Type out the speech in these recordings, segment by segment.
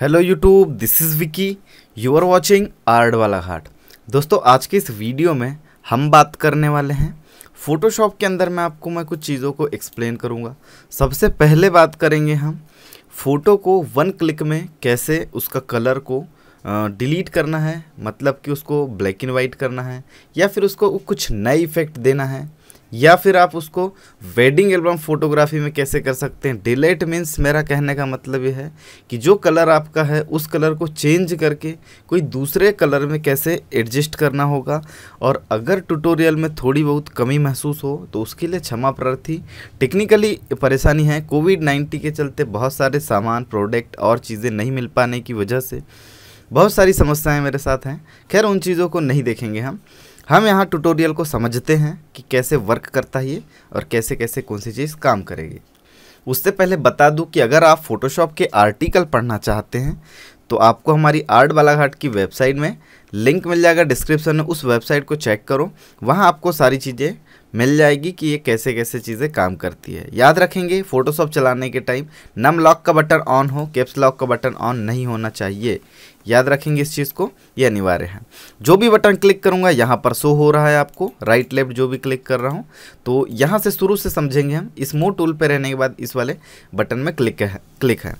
Hello YouTube this is Vicky you are watching art वाला घाट दोस्तों, आज के इस वीडियो में हम बात करने वाले हैं। फ़ोटोशॉप के अंदर मैं आपको मैं कुछ चीज़ों को एक्सप्लेन करूँगा। सबसे पहले बात करेंगे हम फ़ोटो को वन क्लिक में कैसे उसका कलर को डिलीट करना है। मतलब कि उसको ब्लैक एंड वाइट करना है या फिर उसको कुछ नए इफ़ेक्ट देना है। या फिर आप उसको वेडिंग एल्बम फोटोग्राफी में कैसे कर सकते हैं? डिलेट मीन्स मेरा कहने का मतलब ये है कि जो कलर आपका है, उस कलर को चेंज करके कोई दूसरे कलर में कैसे एडजस्ट करना होगा? और अगर ट्यूटोरियल में थोड़ी बहुत कमी महसूस हो तो उसके लिए क्षमा प्रार्थी। टेक्निकली परेशानी है कोविड नाइन्टीन के चलते बहुत सारे सामान प्रोडक्ट और चीज़ें नहीं मिल पाने की वजह से बहुत सारी समस्याएँ मेरे साथ हैं। खैर, उन चीज़ों को नहीं देखेंगे हम। हम यहाँ ट्यूटोरियल को समझते हैं कि कैसे वर्क करता है ये और कैसे कैसे कौन सी चीज़ काम करेगी। उससे पहले बता दूँ कि अगर आप फोटोशॉप के आर्टिकल पढ़ना चाहते हैं तो आपको हमारी आर्ट बालाघाट की वेबसाइट में लिंक मिल जाएगा, डिस्क्रिप्शन में, उस वेबसाइट को चेक करो। वहाँ आपको सारी चीज़ें मिल जाएगी कि ये कैसे कैसे चीज़ें काम करती है। याद रखेंगे फ़ोटोशॉप चलाने के टाइम नम लॉक का बटन ऑन हो कैप्स लॉक का बटन ऑन नहीं होना चाहिए। याद रखेंगे इस चीज़ को, ये अनिवार्य है। जो भी बटन क्लिक करूँगा, यहाँ पर शो हो रहा है आपको। राइट लेफ़्ट जो भी क्लिक कर रहा हूँ। तो यहाँ से शुरू से समझेंगे हम, इस मो टूल पर रहने के बाद इस वाले बटन में क्लिक है क्लिक है।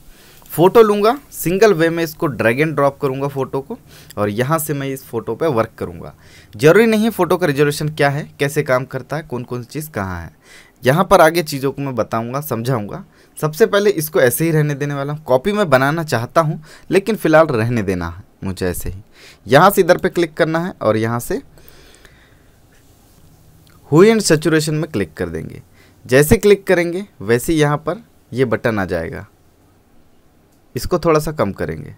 फ़ोटो लूँगा सिंगल वे में इसको ड्रैग एंड ड्रॉप करूँगा फ़ोटो को, और यहाँ से मैं इस फ़ोटो पे वर्क करूँगा। ज़रूरी नहीं फ़ोटो का रिजोल्यूशन क्या है, कैसे काम करता है कौन कौन सी चीज़ कहाँ है। यहाँ पर आगे चीज़ों को मैं बताऊँगा, समझाऊँगा। सबसे पहले इसको ऐसे ही रहने देने वाला हूँ। कॉपी में बनाना चाहता हूँ, लेकिन फ़िलहाल रहने देना है, मुझे ऐसे ही। यहाँ से इधर पर क्लिक करना है, और यहाँ से हुई एंड सेचुरेशन में क्लिक कर देंगे। जैसे क्लिक करेंगे, वैसे यहाँ पर ये बटन आ जाएगा। इसको थोड़ा सा कम करेंगे।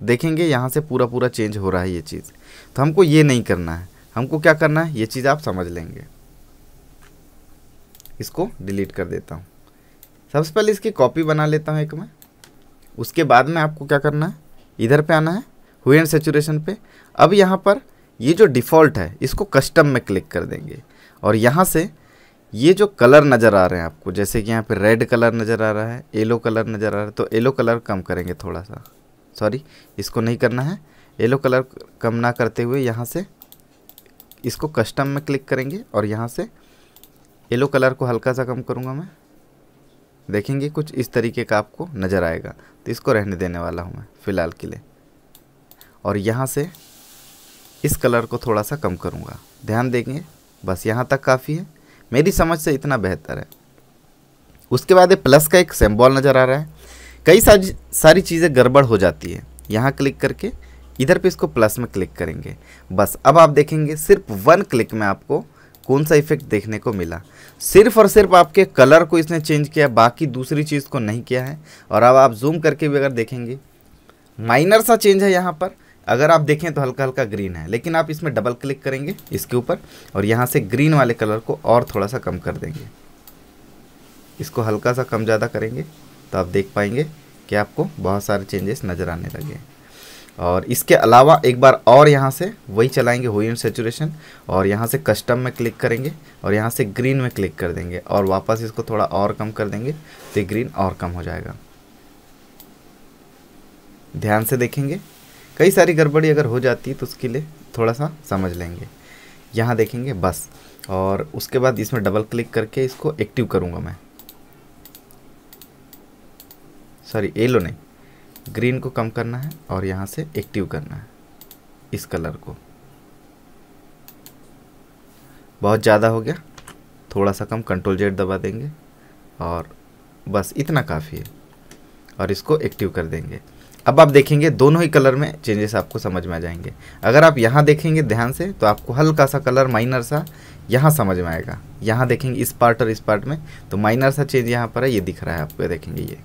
देखेंगे यहाँ से पूरा पूरा चेंज हो रहा है ये चीज़। तो हमको ये नहीं करना है। हमको क्या करना है? ये चीज़ आप समझ लेंगे। इसको डिलीट कर देता हूँ। सबसे पहले इसकी कॉपी बना लेता हूँ एक मैं। उसके बाद में आपको क्या करना है? इधर पे आना है हुई एंड सेचुरेशन पे। अब यहाँ पर ये जो डिफ़ॉल्ट है, इसको कस्टम में क्लिक कर देंगे। और यहाँ से ये जो कलर नज़र आ रहे हैं आपको, जैसे कि यहाँ पे रेड कलर नज़र आ रहा है, येलो कलर नज़र आ रहा है तो येलो कलर कम करेंगे थोड़ा सा। सॉरी, इसको नहीं करना है। येलो कलर कम ना करते हुए यहाँ से इसको कस्टम में क्लिक करेंगे और यहाँ से येलो कलर को हल्का सा कम करूँगा मैं। देखेंगे कुछ इस तरीके का आपको नज़र आएगा। तो इसको रहने देने वाला हूँ मैं फ़िलहाल के लिए। और यहाँ से इस कलर को थोड़ा सा कम करूँगा। ध्यान देंगे, बस यहाँ तक काफ़ी है। मेरी समझ से इतना बेहतर है। उसके बाद ये प्लस का एक सिंबल नज़र आ रहा है। कई सारी सारी चीज़ें गड़बड़ हो जाती है। यहाँ क्लिक करके इधर पे इसको प्लस में क्लिक करेंगे। बस, अब आप देखेंगे सिर्फ़ वन क्लिक में आपको कौन सा इफ़ेक्ट देखने को मिला। सिर्फ़ और सिर्फ़ आपके कलर को इसने चेंज किया, बाकी दूसरी चीज़ को नहीं किया है। और अब आप जूम करके भी अगर देखेंगे माइनर सा चेंज है यहाँ पर। अगर आप देखें तो हल्का हल्का ग्रीन है, लेकिन आप इसमें डबल क्लिक करेंगे इसके ऊपर और यहाँ से ग्रीन वाले कलर को और थोड़ा सा कम कर देंगे। इसको हल्का सा कम ज़्यादा करेंगे तो आप देख पाएँगे कि आपको बहुत सारे चेंजेस नज़र आने लगे और इसके अलावा एक बार और यहाँ से वही चलाएँगे हुई एंड सेचुरेशन और यहाँ से कस्टम में क्लिक करेंगे और यहाँ से ग्रीन में क्लिक कर देंगे और वापस इसको थोड़ा और कम कर देंगे तो ग्रीन और कम हो जाएगा। ध्यान से देखेंगे कई सारी गड़बड़ी अगर हो जाती है तो उसके लिए थोड़ा सा समझ लेंगे। यहाँ देखेंगे बस और उसके बाद इसमें डबल क्लिक करके इसको एक्टिव करूँगा मैं। सॉरी येलो नहीं। ग्रीन को कम करना है और यहाँ से एक्टिव करना है इस कलर को। बहुत ज़्यादा हो गया। थोड़ा सा कम कंट्रोल जेड दबा देंगे और बस इतना काफ़ी है और इसको एक्टिव कर देंगे। अब आप देखेंगे दोनों ही कलर में चेंजेस आपको समझ में आ जाएँगे। अगर आप यहाँ देखेंगे ध्यान से तो आपको हल्का सा कलर माइनर सा यहाँ समझ में आएगा। यहाँ देखेंगे इस पार्ट और इस पार्ट में तो माइनर सा चेंज यहाँ पर है, ये दिख रहा है आपको देखेंगे ये।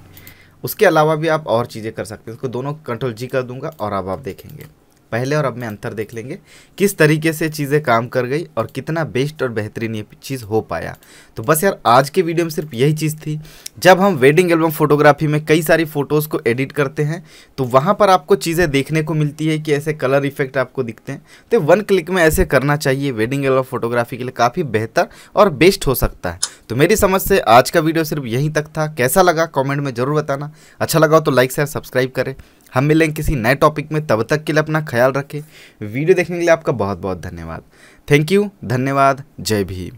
उसके अलावा भी आप और चीज़ें कर सकते हैं। इसको दोनों कंट्रोल जी कर दूँगा और अब आप देखेंगे। पहले और अब में अंतर देख लेंगे, किस तरीके से चीज़ें काम कर गई और कितना बेस्ट और बेहतरीन ये चीज़ हो पाया। तो बस यार, आज के वीडियो में सिर्फ़ यही चीज़ थी। जब हम वेडिंग एल्बम फोटोग्राफी में कई सारी फ़ोटोज़ को एडिट करते हैं तो वहाँ पर आपको चीज़ें देखने को मिलती है कि ऐसे कलर इफ़ेक्ट आपको दिखते हैं। तो वन क्लिक में ऐसे करना चाहिए, वेडिंग एल्बम फोटोग्राफी के लिए काफ़ी बेहतर और बेस्ट हो सकता है। तो मेरी समझ से आज का वीडियो सिर्फ़ यहीं तक था। कैसा लगा कमेंट में ज़रूर बताना। अच्छा लगा तो लाइक, शेयर, सब्सक्राइब करें। हम मिलेंगे किसी नए टॉपिक में। तब तक के लिए अपना ख्याल रखें। वीडियो देखने के लिए आपका बहुत बहुत धन्यवाद। थैंक यू धन्यवाद, जय भीम।